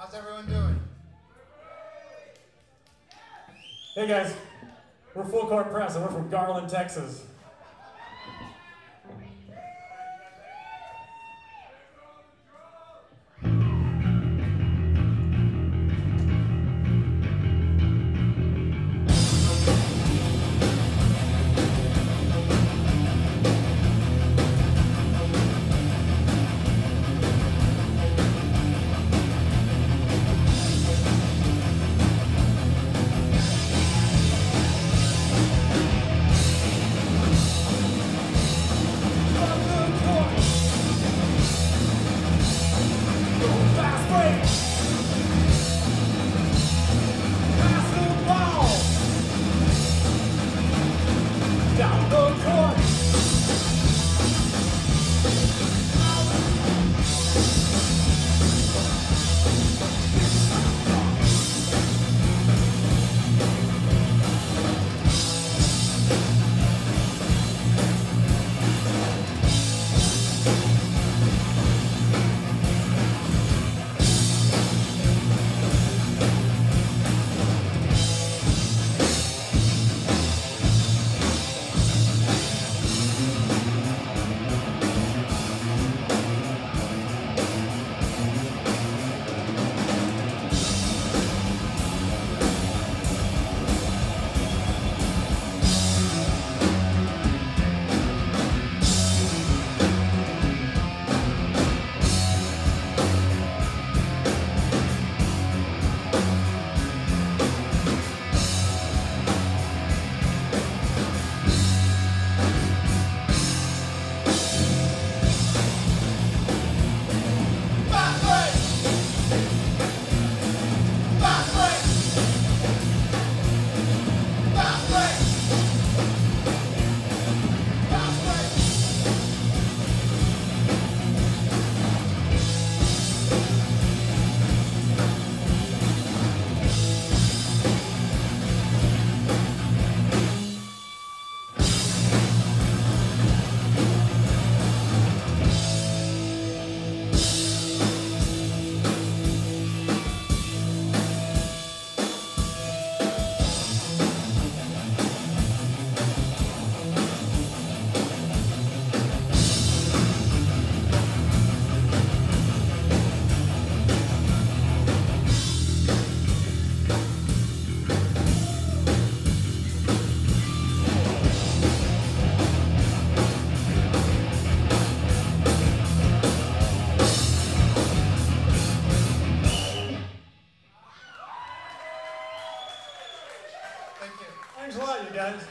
How's everyone doing? Hey guys, we're Full Court Press and we're from Garland, Texas. break. Thank you. Thanks a lot, you guys.